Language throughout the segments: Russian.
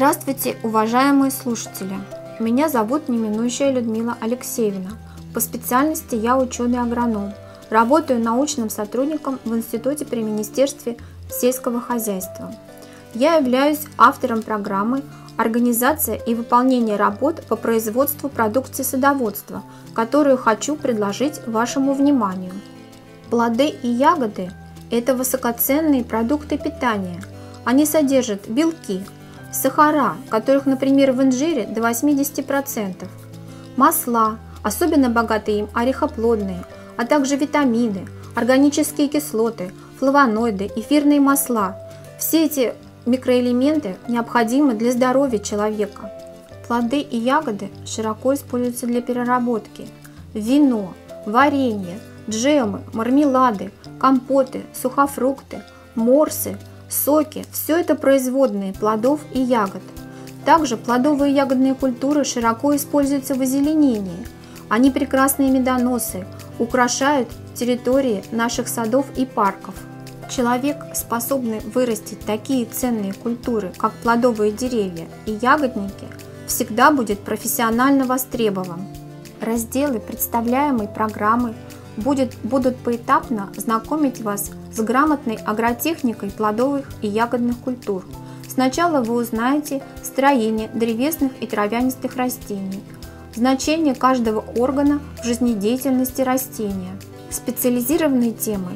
Здравствуйте, уважаемые слушатели! Меня зовут неминующая Людмила Алексеевна. По специальности я ученый-агроном. Работаю научным сотрудником в Институте при Министерстве сельского хозяйства. Я являюсь автором программы «Организация и выполнение работ по производству продукции садоводства», которую хочу предложить вашему вниманию. Плоды и ягоды – это высокоценные продукты питания. Они содержат белки, сахара, которых, например, в инжире до 80%, масла, особенно богатые им орехоплодные, а также витамины, органические кислоты, флавоноиды, эфирные масла. Все эти микроэлементы необходимы для здоровья человека. Плоды и ягоды широко используются для переработки. Вино, варенье, джемы, мармелады, компоты, сухофрукты, морсы – соки – все это производные плодов и ягод. Также плодовые и ягодные культуры широко используются в озеленении. Они прекрасные медоносы, украшают территории наших садов и парков. Человек, способный вырастить такие ценные культуры, как плодовые деревья и ягодники, всегда будет профессионально востребован. Разделы представляемой программы будет, будут поэтапно знакомить вас с грамотной агротехникой плодовых и ягодных культур. Сначала вы узнаете строение древесных и травянистых растений, значение каждого органа в жизнедеятельности растения. Специализированные темы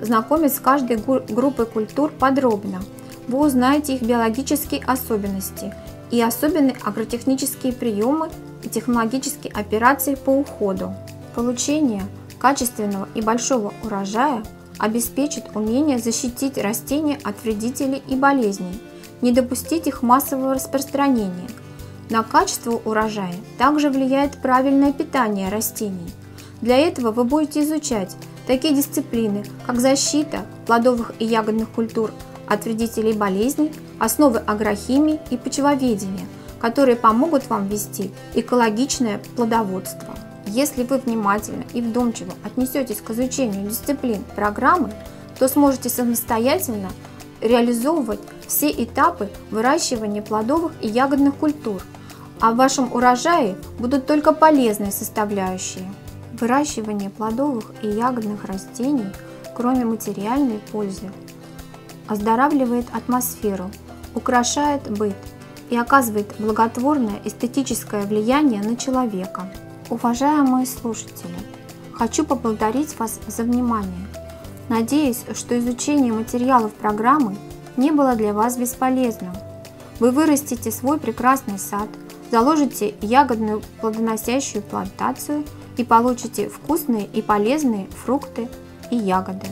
знакомят с каждой группой культур подробно. Вы узнаете их биологические особенности и особенные агротехнические приемы и технологические операции по уходу. Получение качественного и большого урожая – обеспечит умение защитить растения от вредителей и болезней, не допустить их массового распространения. На качество урожая также влияет правильное питание растений. Для этого вы будете изучать такие дисциплины, как защита плодовых и ягодных культур от вредителей болезней, основы агрохимии и почвоведения, которые помогут вам вести экологичное плодоводство. Если вы внимательно и вдумчиво отнесетесь к изучению дисциплин программы, то сможете самостоятельно реализовывать все этапы выращивания плодовых и ягодных культур, а в вашем урожае будут только полезные составляющие. Выращивание плодовых и ягодных растений, кроме материальной пользы, оздоравливает атмосферу, украшает быт и оказывает благотворное эстетическое влияние на человека. Уважаемые слушатели, хочу поблагодарить вас за внимание. Надеюсь, что изучение материалов программы не было для вас бесполезным. Вы вырастите свой прекрасный сад, заложите ягодную плодоносящую плантацию и получите вкусные и полезные фрукты и ягоды.